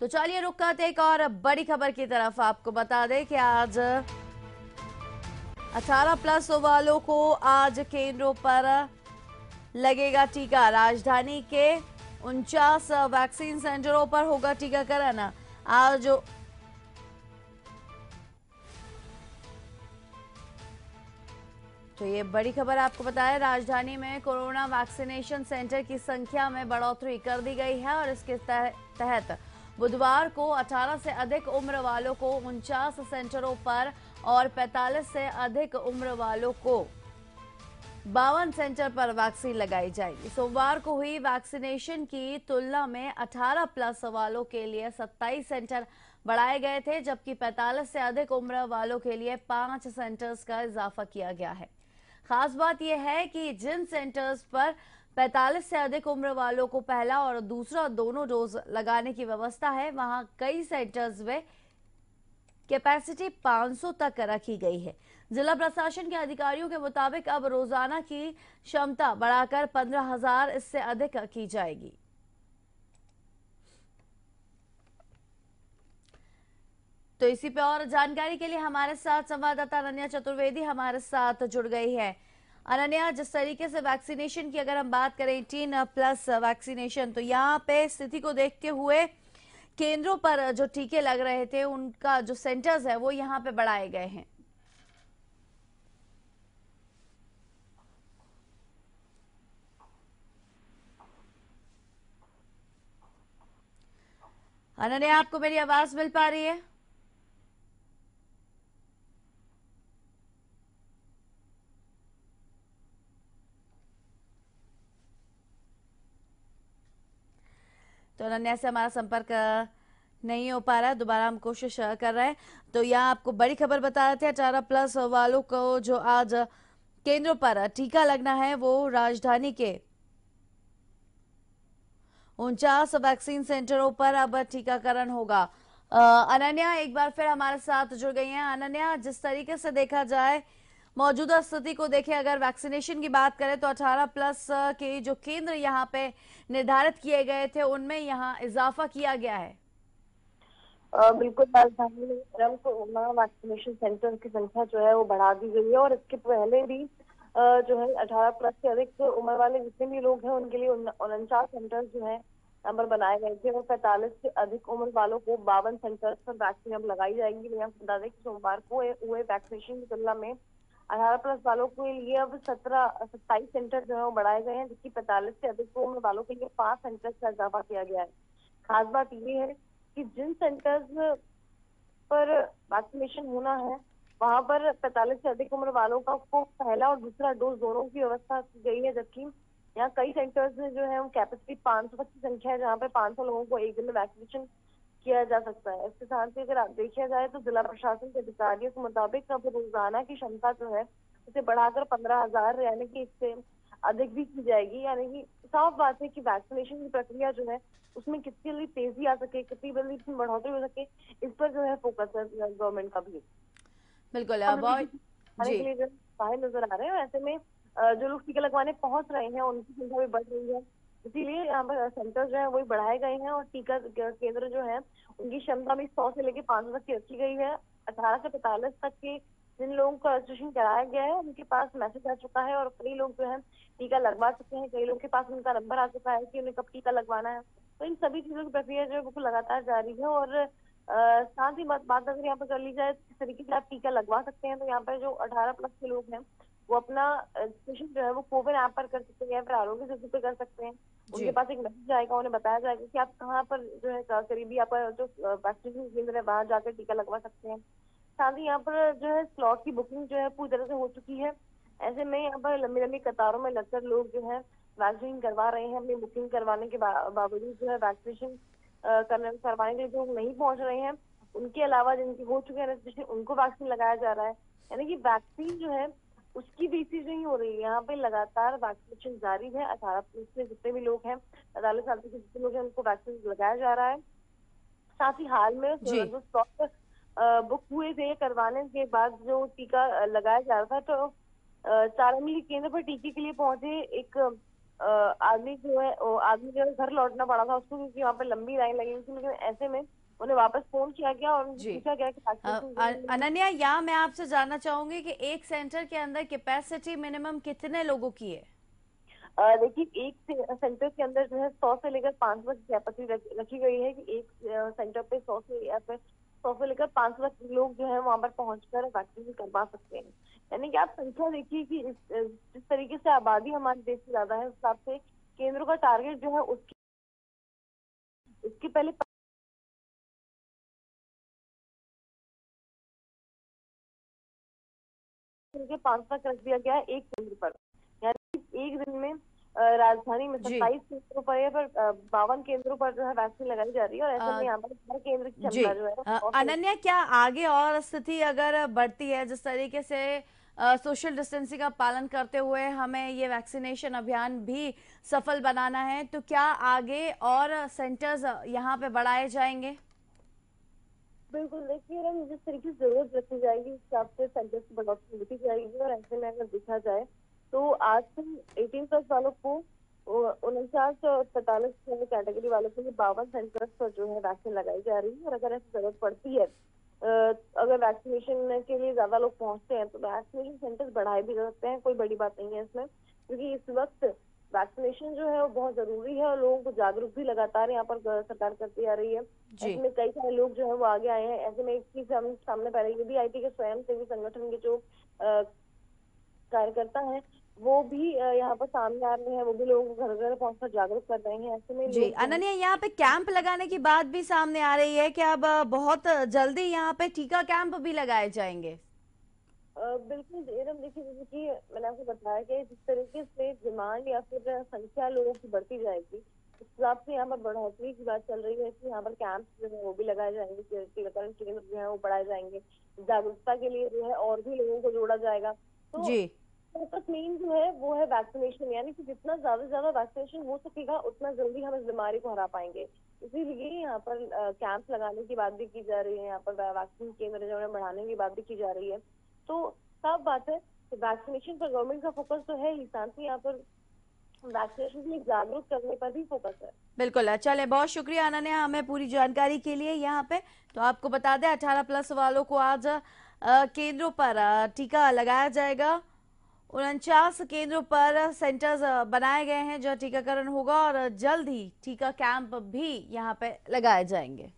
तो चलिए रुक करते एक और बड़ी खबर की तरफ़। आपको बता दें कि आज 18 प्लस वालों को आज केंद्रों पर लगेगा टीका। राजधानी के उनचास वैक्सीन सेंटरों पर होगा टीकाकरण। आज तो ये बड़ी खबर आपको बताया राजधानी में कोरोना वैक्सीनेशन सेंटर की संख्या में बढ़ोतरी कर दी गई है और इसके तहत बुधवार को 18 से अधिक उम्र वालों को उनचास सेंटरों पर और 45 से अधिक उम्र वालों को बावन सेंटर पर वैक्सीन लगाई जाएगी। सोमवार को हुई वैक्सीनेशन की तुलना में 18 प्लस वालों के लिए 27 सेंटर बढ़ाए गए थे, जबकि 45 से अधिक उम्र वालों के लिए पाँच सेंटर्स का इजाफा किया गया है। खास बात यह है कि जिन सेंटर्स पर 45 से अधिक उम्र वालों को पहला और दूसरा दोनों डोज लगाने की व्यवस्था है। वहाँ कई सेंटर्स में कैपेसिटी 500 तक रखी गई है। जिला प्रशासन के अधिकारियों के मुताबिक अब रोज़ाना की क्षमता बढ़ाकर 15,000 इससे अधिक की जाएगी। तो इसी पे और जानकारी के लिए हमारे साथ संवाददाता अनन्या चतुर्वेदी हमारे साथ जुड़ गई है। अनन्या, जिस तरीके से वैक्सीनेशन की अगर हम बात करें एटीन प्लस वैक्सीनेशन तो यहाँ पे स्थिति को देखते हुए केंद्रों पर जो टीके लग रहे थे, उनका जो सेंटर्स है, वो यहाँ पे बढ़ाए गए हैं। अनन्या, आपको मेरी आवाज़ मिल पा रही है? तो अनन्या से हमारा संपर्क नहीं हो पा रहा है। दोबारा हम कोशिश कर रहे हैं। तो यहाँ आपको बड़ी खबर बता रहे थे अठारह प्लस वालों को जो आज केंद्रों पर टीका लगना है, वो राजधानी के उनचास वैक्सीन सेंटरों पर अब टीकाकरण होगा। अनन्या एक बार फिर हमारे साथ जुड़ गई हैं। अनन्या, जिस तरीके से देखा जाए मौजूदा स्थिति को देखें, अगर वैक्सीनेशन की बात करें तो 18 प्लस के जो केंद्र यहाँ पे निर्धारित किए गए थे, उनमें यहाँ इजाफा किया गया है। बिल्कुल, राजधानी वैक्सीनेशन सेंटर की संख्या जो है वो बढ़ा दी गई है और इसके पहले भी जो है 18 प्लस से अधिक उम्र वाले जितने भी लोग हैं, उनके लिए उनचास सेंटर जो है नंबर बनाए गए थे। और पैंतालीस से अधिक उम्र वालों को बावन सेंटर पर वैक्सीन अब लगाई जाएँगी। बता दें कि सोमवार को हुए वैक्सीनेशन की तुलना में अठारह प्लस वालों के लिए अब सत्रह सत्ताईस सेंटर जो है वो बढ़ाए गए हैं, जिसकी पैंतालीस से अधिक उम्र वालों के लिए पाँच सेंटर का इजाफा किया गया है। खास बात ये है कि जिन सेंटर्स पर वैक्सीनेशन होना है, वहाँ पर पैंतालीस से अधिक उम्र वालों का को पहला और दूसरा डोज दोनों की व्यवस्था की गई है, जबकि यहाँ कई सेंटर्स में जो है कैपेसिटी पाँच सौ तक की संख्या है, जहाँ पे पाँच सौ लोगों को एक दिन में वैक्सीनेशन किया जा सकता है। इसके साथ ही अगर आप देखा जाए तो जिला प्रशासन के अधिकारियों के मुताबिक अब रोज़ाना की क्षमता जो है उसे बढ़ाकर पंद्रह हज़ार यानी कि इससे अधिक भी की जाएगी। यानी कि साफ़ बात है कि वैक्सीनेशन की प्रक्रिया जो है उसमें कितनी जल्दी तेज़ी आ सके कितनी जल्दी बढ़ोतरी हो सके इस पर जो है फोकस है गवर्नमेंट का भी। बिल्कुल नज़र आ रहे हैं। ऐसे में जो लोग टीका लगवाने पहुँच रहे हैं उनकी संख्या भी बढ़ रही है। इसीलिए सेंटर जो है वही बढ़ाए गए हैं और टीका केंद्र जो है, उनकी क्षमता भी सौ से लेकर पाँच तक की रखी गई है। अठारह से पैंतालीस तक के जिन लोगों को रजिस्ट्रेशन कराया गया है, उनके पास मैसेज आ चुका है और कई लोग जो है, टीका लगवा चुके हैं। कई लोगों के पास उनका नंबर आ चुका है कि उन्हें कब टीका लगवाना है। तो इन सभी चीज़ों की प्रक्रिया जो है बिल्कुल लगातार जारी है और साथ ही बात अगर यहाँ पर कर ली जाए किस तरीके से आप टीका लगवा सकते हैं तो यहाँ पर जो अठारह प्लस के लोग हैं, वो अपना रजिस्ट्रेशन जो है, वो कोविन ऐप पर कर सकते हैं या फिर आरोग्य सेतु पे कर सकते हैं। उनके पास एक मैसेज आएगा, उन्हें बताया जाएगा कि आप कहाँ पर जो है करीबी आपका जो वैक्सीनेशन केंद्र है, वहाँ जाकर टीका लगवा सकते हैं। साथ ही यहाँ पर जो है स्लॉट की बुकिंग जो है, पूरी तरह से हो चुकी है। ऐसे में यहाँ पर लंबी लंबी कतारों में लगकर लोग जो है वैक्सीन करवा रहे हैं, अपनी बुकिंग करवाने के बावजूद जो है वैक्सीनेशन करवाने के लिए जो नहीं पहुँच रहे हैं, उनके अलावा जिनकी हो चुके हैं रजिस्ट्रेशन उनको वैक्सीन लगाया जा रहा है। यानी कि वैक्सीन जो है उसकी बेसिस नहीं हो रही है। यहाँ पे लगातार वैक्सीनेशन जारी है। अठारह प्लस में जितने भी लोग हैं पैंतालीस साल के जितने लोग हैं उनको वैक्सीन लगाया जा रहा है। साथ ही हाल में जो। स्टॉक बुक हुए थे करवाने के बाद जो टीका लगाया जा रहा था तो चारंगली केंद्र पर टीके के लिए पहुँचे एक आदमी जो है आदमी जो है घर लौटना पड़ा था उसको क्योंकि वहाँ पर लंबी लाइन लगी हुई थी लेकिन ऐसे में उन्हें वापस फ़ोन किया गया और पूछा गया कि अनन्या यहाँ मैं आपसे जानना चाहूँगी कि एक सेंटर के अंदर कैपेसिटी मिनिमम कितने लोगों की है? देखिए एक सेंटर के अंदर जो है सौ से लेकर पाँच सौ की कैपेसिटी रखी गई है कि एक सेंटर पे सौ से या फिर सौ से लेकर पाँच सौ लोग जो है वहाँ पर पहुंचकर वैक्सीन करवा सकते हैं। यानी कि आप संख्या देखिए कि जिस तरीके से आबादी हमारे देश की ज़्यादा है उस हिसाब से केंद्र का टारगेट जो है उसकी उसके पहले पाँच तक रख दिया गया है एक केंद्र पर। यानी एक दिन में राजधानी में सत्ताईस केंद्रों पर या पर बावन केंद्रों पर जो है वैक्सीन लगाई जा रही है और ऐसे में यहाँ पर हर केंद्र की क्षमता जो है अनन्या क्या आगे और स्थिति अगर बढ़ती है जिस तरीके से सोशल uh, डिस्टेंसिंग का पालन करते हुए हमें ये वैक्सीनेशन अभियान भी सफल बनाना है तो क्या आगे और सेंटर्स यहाँ पे बढ़ाए जाएँगे? बिल्कुल, देखिए जिस तरीके से ज़रूरत रखी जाएगी उस हिसाब से सेंटर्स की बढ़ोतरी होती जाएगी और ऐसे में अगर देखा जाए तो आज से एटीन प्लस वालों को उनचास और पैतालीस कैटेगरी वालों के लिए बावन सेंटर्स पर जो है वैक्सीन लगाई जा रही है। और अगर ऐसी ज़रूरत पड़ती है अगर वैक्सीनेशन के लिए ज़्यादा लोग पहुँचते हैं तो वैक्सीनेशन सेंटर्स बढ़ाए भी जा सकते हैं, कोई बड़ी बात नहीं है इसमें। क्योंकि इस वक्त वैक्सीनेशन जो है वो बहुत ज़रूरी है और लोगों को जागरूक भी लगातार यहाँ पर सरकार करती आ रही है। इसमें कई सारे लोग जो है वो आगे आए हैं। ऐसे में एक चीज़ हम सामने पहले ये भी आई थी कि स्वयं सेवी संगठन के जो कार्यकर्ता है वो भी यहाँ पर सामने आ रहे हैं। वो भी लोगों को घर घर पहुंचकर जागरूक कर रहे हैं। ऐसे में जी अनन्या यहाँ पे कैंप लगाने की बात भी सामने आ रही है कि अब बहुत जल्दी यहाँ पे टीका कैंप भी लगाए जाएँगे। बिल्कुल एरम देखिए जैसे कि मैंने आपको बताया कि जिस तरीके से डिमांड या फिर संख्या लोगों की बढ़ती जाएगी उस हिसाब से यहाँ पर बढ़ोतरी की बात चल रही है कि यहाँ पर कैंप जो है वो भी लगाए जाएँगे टीकाकरण केंद्र जो है वो बढ़ाए जाएँगे। जागरूकता के लिए जो है और भी लोगों को जोड़ा जाएगा। तो जी। फोकस मेन जो है वो है वैक्सीनेशन यानी कि जितना ज़्यादा से ज़्यादा वैक्सीनेशन हो सकेगा उतना जल्दी हम इस बीमारी को हरा पाएँगे। इसीलिए यहाँ पर कैंप लगाने की बात भी की जा रही है यहाँ पर वैक्सीन केंद्र जो है बढ़ाने की बात भी की जा रही है। तो सब बात है वैक्सीनेशन पर गवर्नमेंट का फोकस तो है ही, साथ ही यहाँ पर जागरूक करने पर भी फोकस है। बिल्कुल चले बहुत शुक्रिया अनन्या हमें पूरी जानकारी के लिए यहाँ पे। तो आपको बता दें 18 प्लस वालों को आज केंद्रों पर टीका लगाया जाएगा। उनचास केंद्रों पर सेंटर्स बनाए गए हैं जहाँ टीकाकरण होगा और जल्द ही टीका कैंप भी यहाँ पे लगाए जाएँगे।